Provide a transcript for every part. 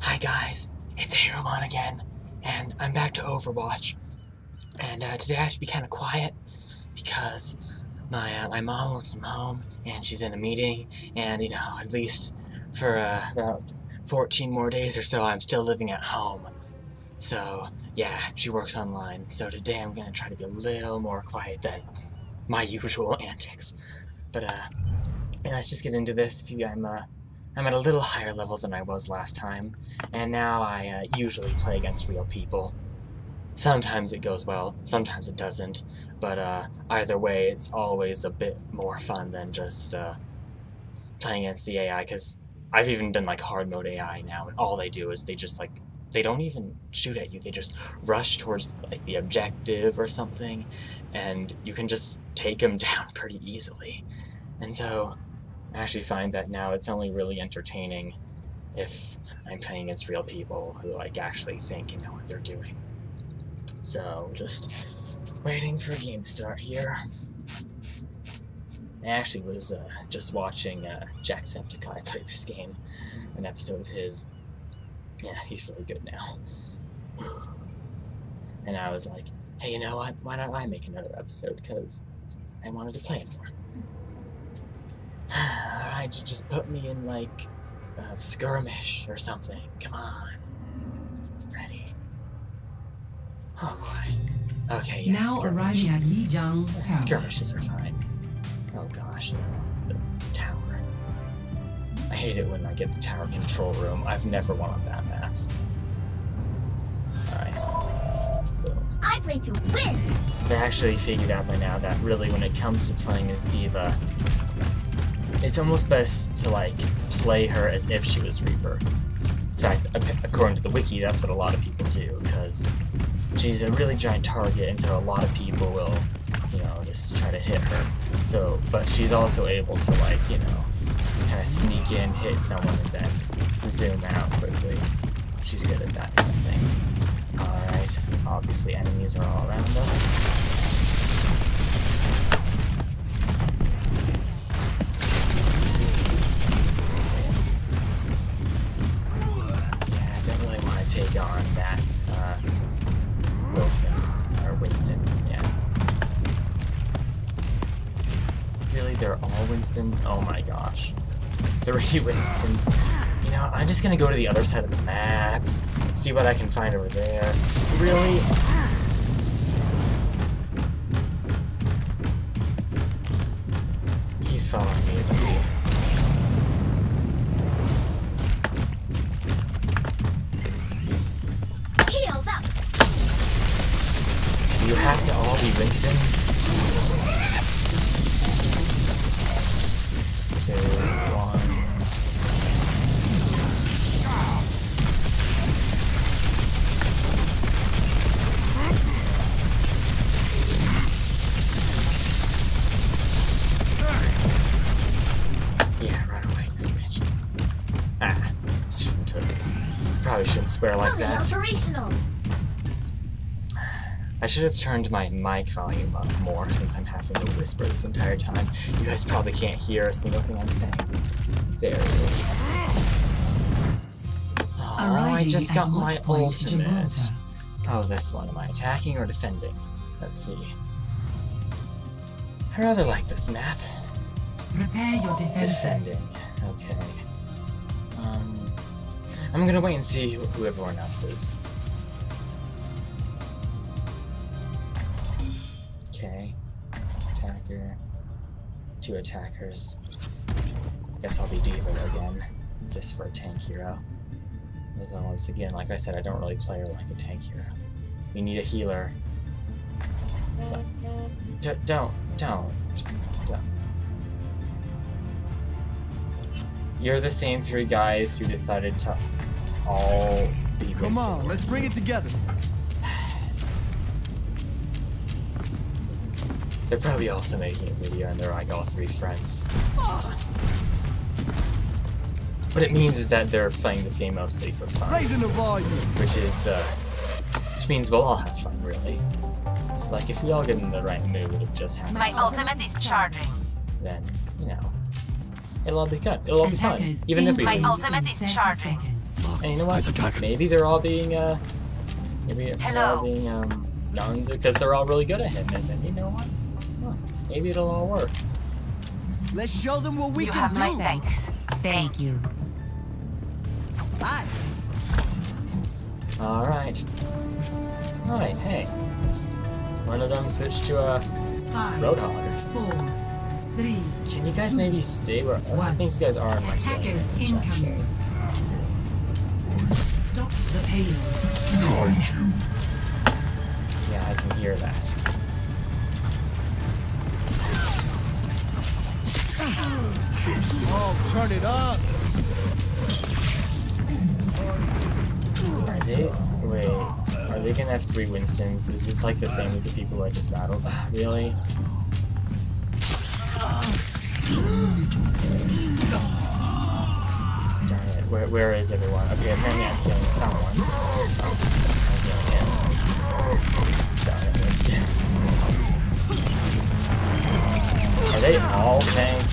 Hi guys, it's Arewmon again, and I'm back to Overwatch. And uh, today I have to be kind of quiet because my uh, my mom works from home and she's in a meeting, and you know at least for uh, about 14 more days or so I'm still living at home. So yeah, she works online. So today I'm gonna try to be a little more quiet than my usual antics. But uh, let's just get into this. if I'm uh, I'm at a little higher level than I was last time, and now I uh, usually play against real people. Sometimes it goes well, sometimes it doesn't, but uh, either way, it's always a bit more fun than just uh, playing against the AI, because I've even done like hard mode AI now, and all they do is they just like, they don't even shoot at you, they just rush towards like the objective or something, and you can just take them down pretty easily. And so, I actually find that now it's only really entertaining if I'm playing against real people who like actually think and know what they're doing. So just waiting for a game to start here. I actually was uh, just watching uh, Jacksepticeye play this game, an episode of his. Yeah, he's really good now. And I was like, hey, you know what? Why don't I make another episode? Because I wanted to play more. Alright, just put me in, like, a skirmish or something. Come on. Ready. Oh, boy. Okay, yeah, now skirmish. arriving at Lijiang Tower. Skirmishes are fine. Oh gosh, the, the tower. I hate it when I get the tower control room. I've never won on that map. Alright. Boom. I play to win. I actually figured out by now that really when it comes to playing as D.Va, it's almost best to like play her as if she was Reaper. In fact, according to the wiki, that's what a lot of people do, because she's a really giant target, and so a lot of people will, you know, just try to hit her. So, but she's also able to like, you know, kind of sneak in, hit someone, and then zoom out quickly. She's good at that kind of thing. Alright, obviously enemies are all around us. Winston, yeah. Really, they're all Winstons? Oh my gosh. Three Winstons. You know, I'm just gonna go to the other side of the map, see what I can find over there. Really? He's following me, isn't he? To all be Winstons? Two, one. Yeah, run away, bitch. Ah, shouldn't have. Probably shouldn't swear like that. operational. I should have turned my mic volume up more since I'm having to whisper this entire time. You guys probably can't hear a single thing I'm saying. There it is. Oh, I just got my ultimate. Oh, this one. Am I attacking or defending? Let's see. I rather like this map. Prepare your defenses. Defending. Okay. Um, I'm gonna wait and see who, who everyone else is. Two attackers. Guess I'll be D.Va again, just for a tank hero. Although once again, like I said, I don't really play her like a tank hero. We need a healer. So, d- don't, don't, don't. You're the same three guys who decided to all be Come on, let's bring it together. They're probably also making a video and they're like all three friends. What it means is that they're playing this game mostly for fun, Raising the volume. which is, uh, which means we'll all have fun, really. It's like if we all get in the right mood of just having My fun, ultimate is charging. then you know, it'll all be good. It'll all be fun, even if we My in lose. ultimate is charging. And you know what? Maybe they're all being, uh, maybe they're all being, um, guns because they're all really good at him. And then you know what? Huh, maybe it'll all work. Let's show them what we you can have do. my thanks. Thank you. Aye. Alright. Alright, hey. One of them switched to a Five, Roadhog. four, three. Can you guys maybe stay where oh, I think you guys are in my Attackers range, actually. incoming. Stop the payload. Yeah, I can hear that. Oh, turn it up. Are they wait, are they gonna have three Winstons? Is this like the same as the people I just battled? Really? Darn it, where, where is everyone? Okay, apparently I'm killing someone. Are they all tanks?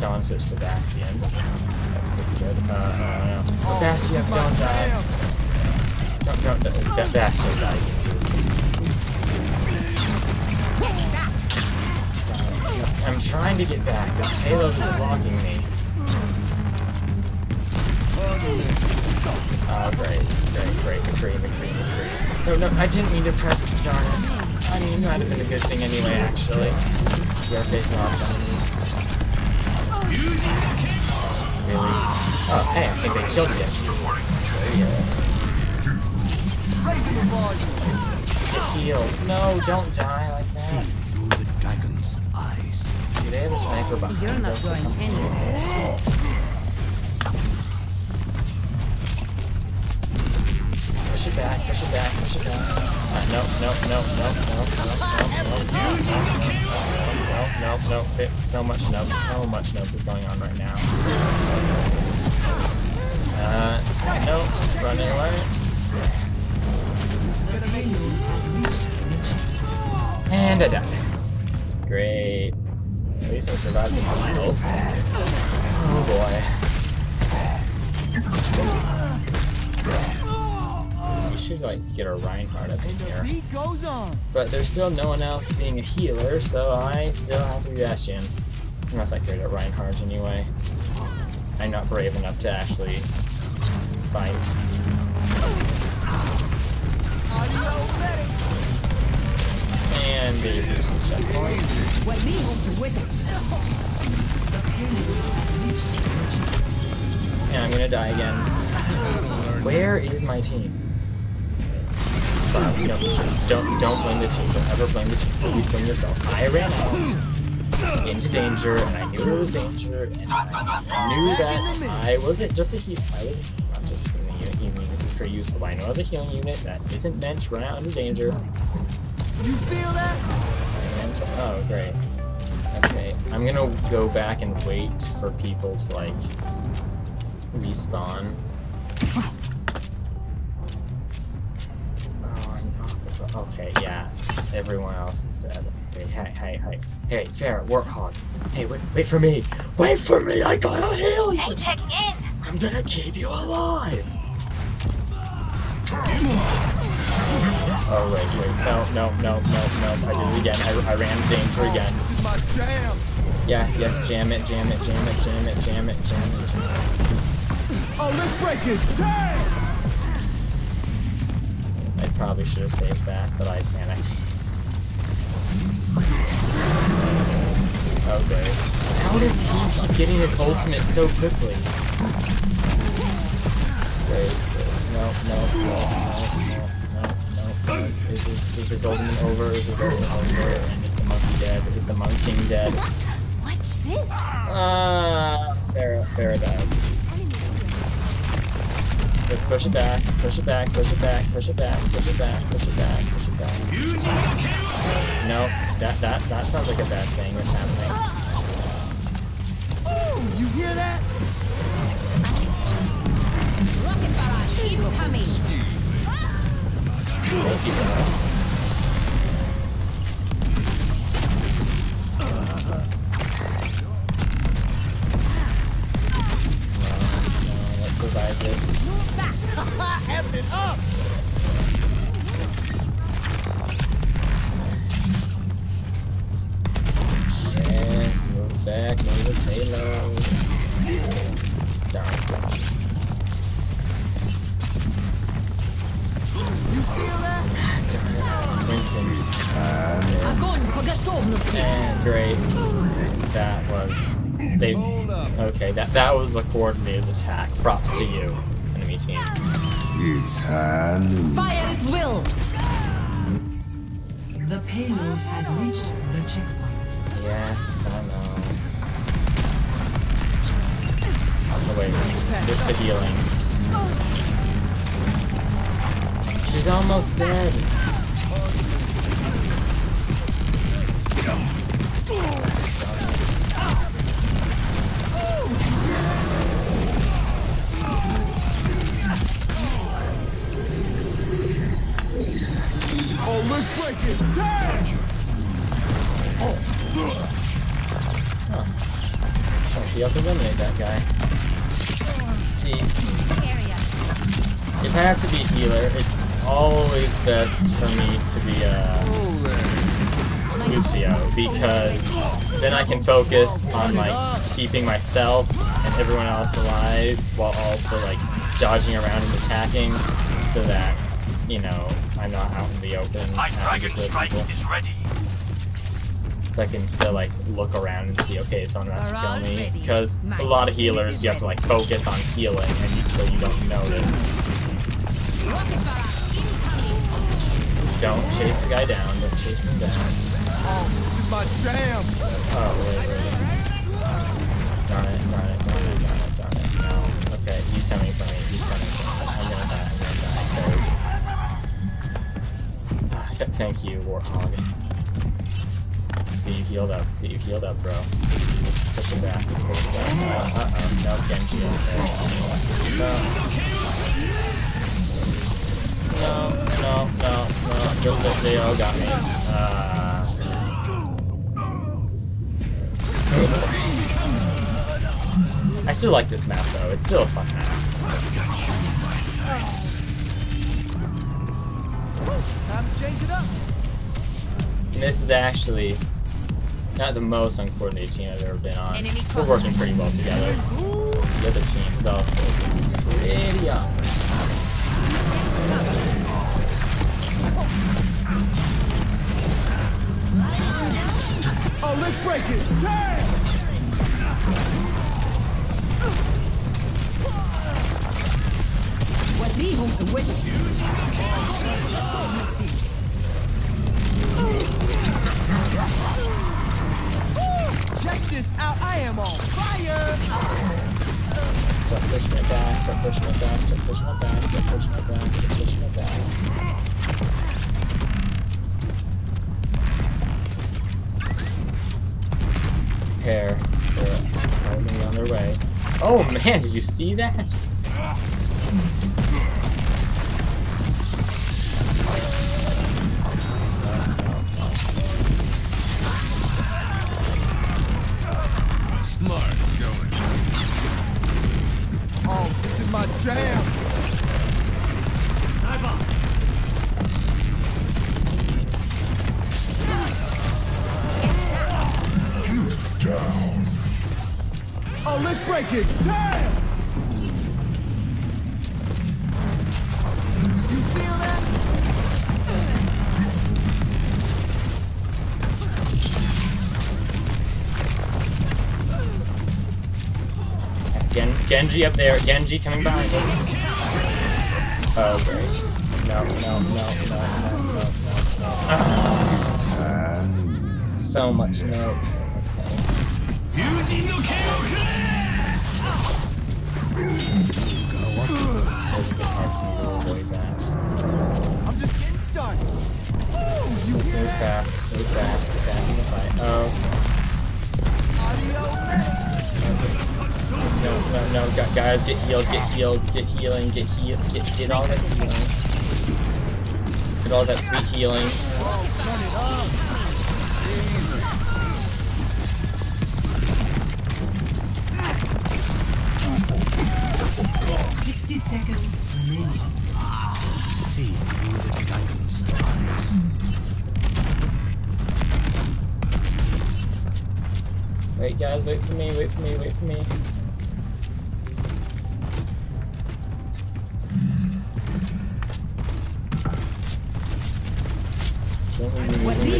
And okay, someone switched to Bastion. That's pretty good. Uh, uh, no. Bastion, don't die. Don't, don't, don't, Bastion died, dude. I'm trying to get back. This payload is blocking me. Oh, great, great, great. McCree, McCree, McCree. No, no, I didn't mean to press the darn it. I mean, it might have been a good thing anyway, actually. We are facing off enemies. Really? Oh, hey, I think they killed me, actually. Yeah. Raise the volume. Get healed. No, don't die like that. See through the dragon's eyes. Do they have a sniper behind You're not us or something? anywhere. Push it back, push it back, push it back. Uh, no, no, no, no, no, no, no, no, no, no, no, no, no, so much no, so much no is going on right now. Uh, no, running away. And I died. Great. At least I survived the battle. Oh boy. We should like get a Reinhardt up in here. beat goes on. But there's still no one else being a healer, so I still have to be Bastion. I'm not that great at Reinhardt anyway. I'm not brave enough to actually fight. And they use the checkpoint. Me with it. The payload has reached And I'm gonna die again. Where is my team? Sorry, no, don't don't blame the team. Don't ever blame the team. Always blame yourself. I ran out into danger, and I knew there was danger, and I knew that I wasn't just a heal. I wasn't just a healing unit. This is pretty useful. But I know I was a healing unit that isn't meant to run out into danger. You feel that? And oh, great. Okay, I'm gonna go back and wait for people to like respawn. Okay, yeah. Everyone else is dead. Okay, hey, hey, hey, hey, fair, warthog. Hey, wait, wait for me. Wait for me. I gotta heal you. Hey, checking in. I'm gonna keep you alive. Oh wait, wait, no, no, no, no, no! I did it again. I, I ran into danger again. This is my jam. Yes, yes, jam it, jam it, jam it, jam it, jam it, jam it, jam it. Oh, let's break it. Damn. I probably should have saved that, but I panicked. Okay. How does he keep getting his ultimate so quickly? Wait, wait, no, no, no, no, no, no, no. Is this, is his ultimate over? Is his ultimate over? And is the monkey dead? Is the monkey dead? What's this? Ah, Sarah, Sarah died. Let's push it back, push it back, push it back, push it back, push it back, push it back, push it back. No, that that that sounds like a bad thing that's happening. Oh, you hear that? Rocket barrage incoming. Thank you, was a coordinated attack. Props to you, enemy team. It's Hanu. Fire at will. The payload has reached the checkpoint. Yes, I know. Oh wait, switch to healing. She's almost dead. Oh, let's break it! Oh, she have to eliminate that guy. See, if I have to be healer, it's always best for me to be a Lucio because then I can focus on like keeping myself and everyone else alive while also like dodging around and attacking so that you know I'm not out in the open. My dragon strike people. is ready. So I can still like look around and see, okay, someone about to kill me. Because a lot of healers, you have to like focus on healing, and you, so you don't notice. Rocket barrage incoming. Don't chase the guy down. Don't chase him down. Oh, this is my jam! Oh wait, wait. Darn it! Darn it! Darn it! Darn it! Darn it! Th- thank you, Warthog. See, you healed up. See, you healed up, bro. Push him back. Push him back. Uh, uh-oh. No, Genji up there. No. No, no, no, no. They, they all got me. Uh, I still like this map though. It's still a fun map. Time to change it up! And this is actually not the most uncoordinated team I've ever been on. We're working pretty well together. The other team is also pretty awesome. Oh, let's break it! Damn! Bewegung im Wind. Check this out, I am on fire! Stop pushing it back, stop pushing it back, stop pushing it back, stop pushing it back, stop pushing it back. Prepare for enemy on their way. Oh man, did you see that? Gen Genji up there. Genji coming behind us. Oh great. No, no, no, no, no, no, no, no. Ah, so much no. Okay. It's a bit hard for me to avoid that. I'm just getting started. Ooh, you move fast, move fast, back in the fight. Oh, Audio ready. No, no, no, guys, get healed, get healed, get healing, get heal, get, get all that healing. Get all that sweet healing. Turn it up. Sixty seconds remaining. See through the dragon's eyes. Wait, guys, wait for me, wait for me, wait for me.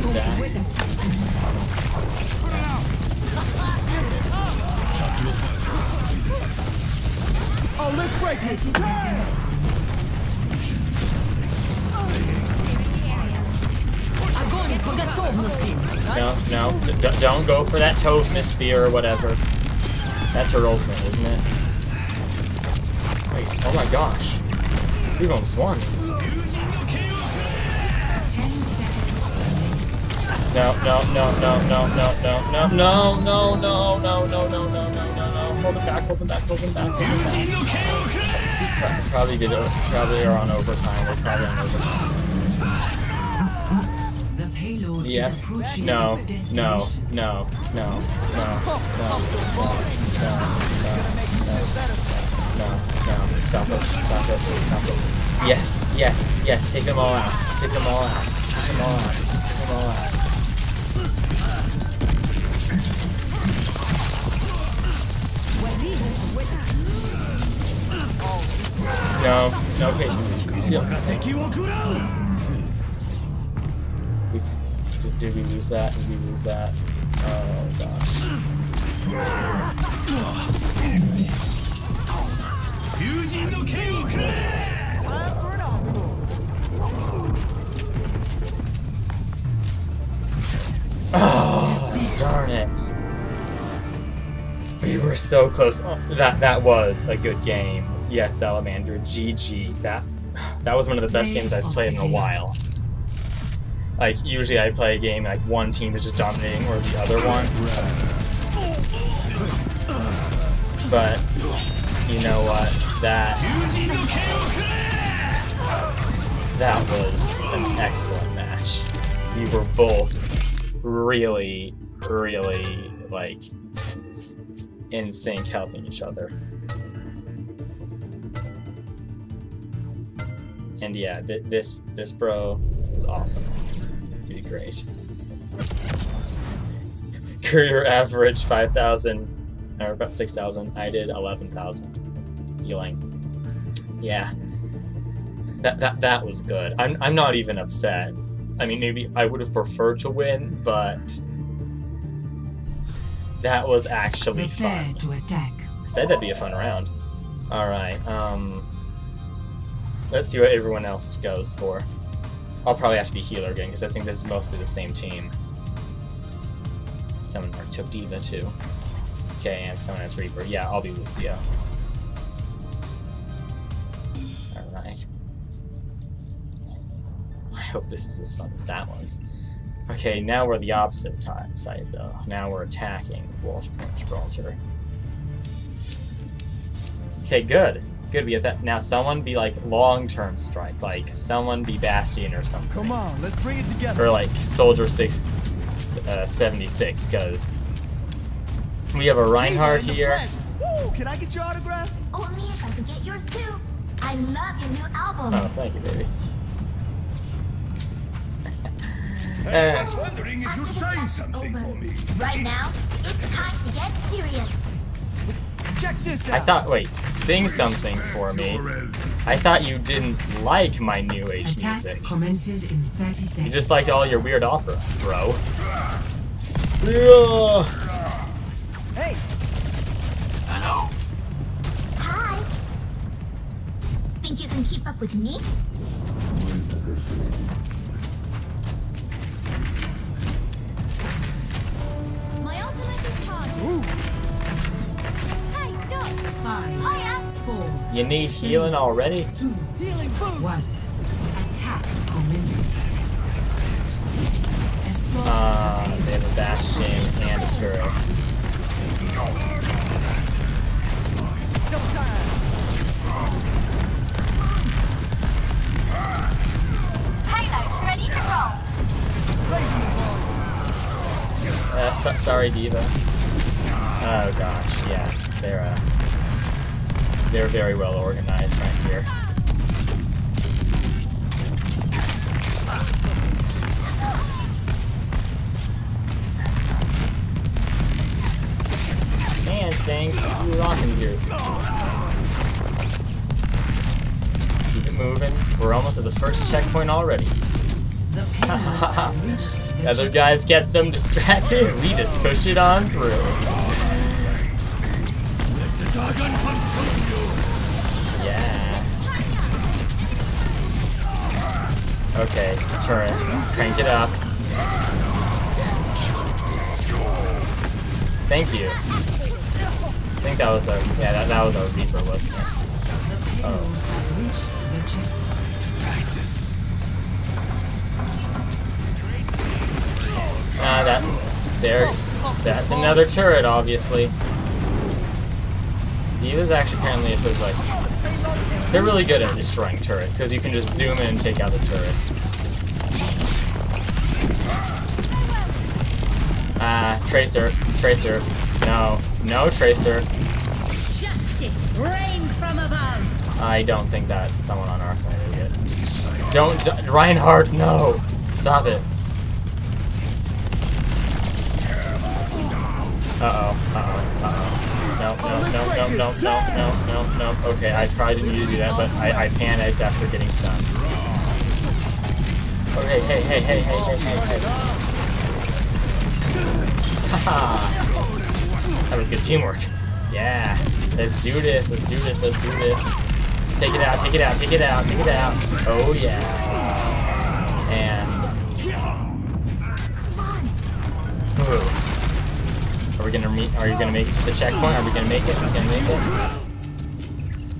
is dying. Oh, let's break! No, no, D don't go for that Tovna sphere or whatever. That's her ultimate, isn't it? Wait, oh my gosh. You're going to swan. No, no, no, no, no, no, no, no, no, no, no, no, no, no, no, no, no, no. Hold him back, hold him back, hold him back, hold him back. Pro- Probably did, probably are on overtime. They're probably on overtime. The payload Yeah. is approaching No, its no, destination. no, no, no, no, no, no, no, no. Stop it, stop it, stop it. Yes, yes, yes, take them all out. Take them all out. Take them all out. Take them all out. No, no, did, did we lose that? Did we lose that? Oh gosh. Oh, darn it. We were so close. Oh, that that was a good game. Yes, Salamander. GG. That that was one of the best games I've played in a while. Like usually I play a game like one team is just dominating or the other one. But you know what? That that was an excellent match. We were both really, really like in sync, helping each other. And yeah, th- this this bro was awesome. You did great. Career average five thousand, or about six thousand. I did eleven thousand. Healing. Yeah. That that that was good. I'm I'm not even upset. I mean, maybe I would have preferred to win, but that was actually Prepare fun. to attack. I said that'd be a fun round. All right. Um, let's see what everyone else goes for. I'll probably have to be healer again because I think this is mostly the same team. Someone took D.Va too. Okay, and someone has Reaper. Yeah, I'll be Lucio. All right. I hope this is as fun as that was. Okay, now we're the opposite side though. Now we're attacking Walsh Gibraltar. Okay, good. Good, we have that. Now someone be like long-term strike, like someone be Bastion or something. Come on, let's bring it together. Or like Soldier 6, uh, 76, because we have a Reinhardt D.Va here. flesh. Woo, can I get your autograph? Only if I can get yours too. I love your new album. Oh, thank you, baby. I Uh, was wondering if you'd sign something for me. Right now, it's time to get serious. Check this out. I thought, wait, sing something for me. I thought you didn't like my new age Attack music. commences in 30 seconds. You just liked all your weird opera, bro. Yeah. Hey, Hi. Think you can keep up with me? You need healing already? two, Healing boom. one. Attack commence. Escort Uh, they have a Bastion and a turret. No time. Ready to roll. Uh, so, sorry, D.Va. Oh gosh, yeah, they're uh, they're very well organized right here. Stank, you rockin' zeros. Let's keep it moving. We're almost at the first checkpoint already. Other guys get them distracted, we just push it on through. Okay, turret. Crank it up. Thank you. I think that was our yeah that, that was our Reaper, wasn't it? Checkpoint. Ah, that there that's another turret, obviously. D.Va's actually apparently it's just like they're really good at destroying turrets because you can just zoom in and take out the turret. Ah, Tracer, Tracer, no, no Tracer. Justice reigns from above. I don't think that someone on our side is it. Don't, d Reinhardt, no! Stop it. Uh-oh, uh-oh, uh-oh. No, no, no, no, no, no, no, no, no. Okay, I probably didn't need to do that, but I, I panicked after getting stunned. Okay, hey, hey, hey, hey, hey, hey, hey. Haha! That was good teamwork. Yeah. Let's do this, let's do this, let's do this. Take it out, take it out, take it out, take it out. Oh yeah. We gonna meet are you gonna make it to the checkpoint? Are we gonna make it? Are we gonna make it?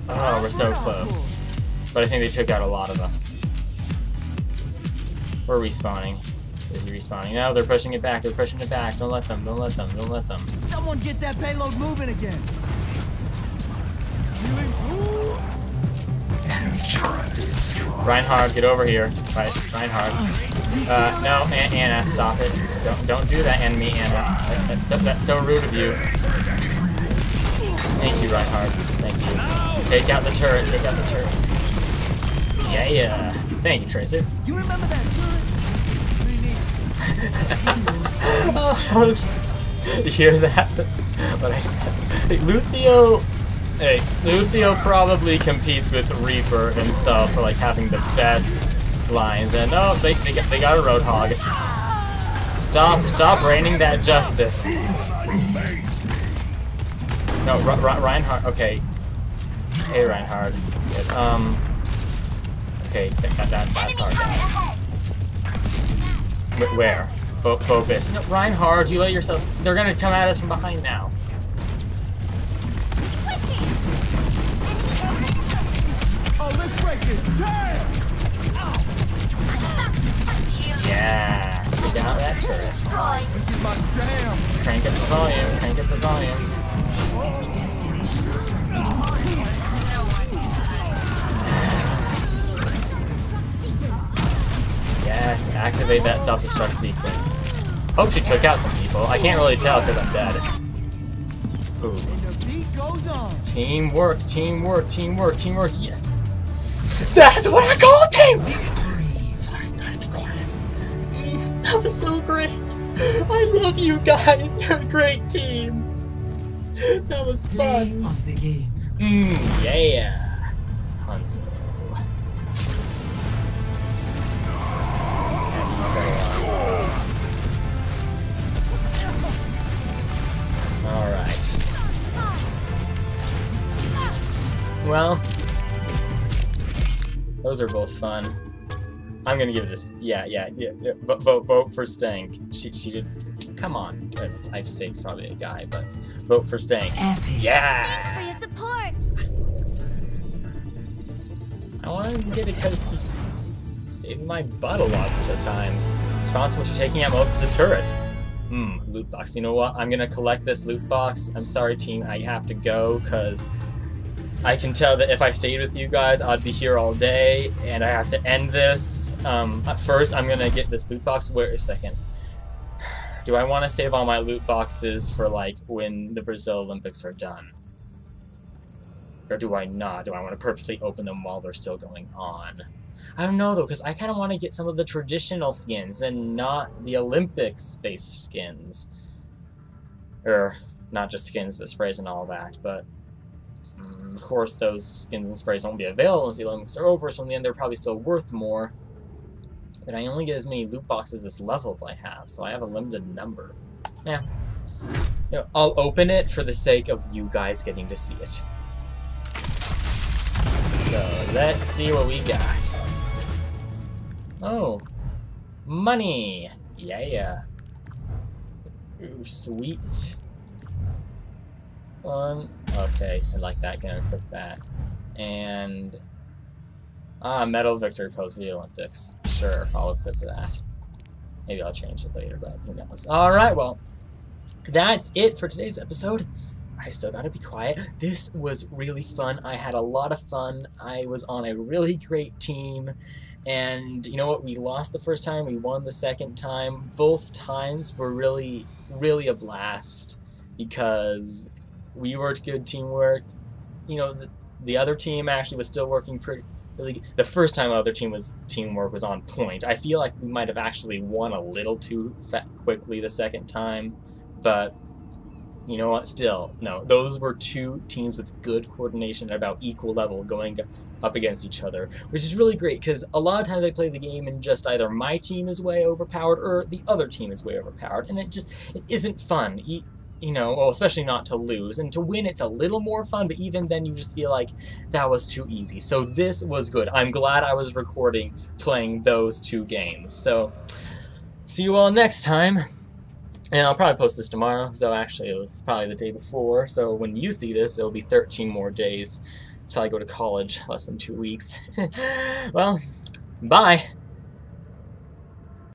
Oh, we're so close. But I think they took out a lot of us. We're respawning. Is he respawning? No, they're pushing it back, they're pushing it back. Don't let them, don't let them, don't let them. Someone get that payload moving again. Reinhardt, get over here. Right, Reinhardt. Uh, no, An- Ana, stop it. Don't, don't do that, enemy Ana. That- That's so, that's so rude of you. Thank you, Reinhardt. Thank you. Take out the turret. Take out the turret. Yeah, yeah. Thank you, Tracer. You remember that turret? Me neither. oh, I was, you hear that? What I said? Lucio. Hey, Lucio probably competes with Reaper himself for like having the best lines, and oh, they they got, they got a Roadhog. Stop! Stop raining that justice. No, R R Reinhardt. Okay. Hey, Reinhardt. Um. Okay, that, that, that that's our guys. Where? Fo focus. No, Reinhardt, you let yourself. They're gonna come at us from behind now. Yeah. Take out that turret. This is my jam. Crank up the volume. Crank up the volume. Its destination. Yes. Activate that self-destruct sequence. Hope she took out some people. I can't really tell because I'm dead. Ooh. And the beat goes on. Teamwork, teamwork, teamwork, teamwork. Yes. That's what I call teamwork. Sorry, gotta be quiet. Mm, That was so great. I love you guys. You're a great team. That was fun. of the game. Mmm, yeah. Hanzo. Alright. Well, those are both fun. I'm gonna give this. Yeah, yeah, yeah. yeah. Vote, vote, vote for Stank. She, she did. Come on. Type Stake's probably a guy, but vote for Stank. Epic. Thanks for your support. I want to get it because he's saving my butt a lot of the times. Responsible for taking out most of the turrets. Hmm, loot box. You know what? I'm gonna collect this loot box. I'm sorry, team. I have to go because I can tell that if I stayed with you guys, I'd be here all day, and I have to end this. Um, first, I'm gonna get this loot box. Wait a second. Do I want to save all my loot boxes for like when the Brazil Olympics are done? Or do I not? Do I want to purposely open them while they're still going on? I don't know though, because I kind of want to get some of the traditional skins and not the Olympics-based skins. Or, not just skins, but sprays and all that, but... of course, those skins and sprays won't be available once the Olympics are over, so in the end they're probably still worth more. But I only get as many loot boxes as levels I have, so I have a limited number. Yeah. You know, I'll open it for the sake of you guys getting to see it. So, let's see what we got. Oh. Money! Yeah. Ooh, sweet. Um, okay, I like that, gonna equip that. And... Ah, Medal Victory Pose for the Olympics. Sure, I'll equip that. Maybe I'll change it later, but who knows. Alright, well, that's it for today's episode. I still gotta be quiet. This was really fun. I had a lot of fun. I was on a really great team. And you know what? We lost the first time, we won the second time. Both times were really, really a blast because we worked good teamwork. You know, the, the other team actually was still working pretty. Really, the first time the other team was teamwork was on point. I feel like we might have actually won a little too quickly the second time, but you know what? Still, no. Those were two teams with good coordination at about equal level going up against each other, which is really great because a lot of times I play the game and just either my team is way overpowered or the other team is way overpowered, and it just it isn't fun. You, know, well, especially not to lose. And to win, it's a little more fun, but even then you just feel like that was too easy. So this was good. I'm glad I was recording playing those two games. So, see you all next time. And I'll probably post this tomorrow, so actually it was probably the day before, so when you see this, it'll be 13 more days until I go to college, less than two weeks. well, bye!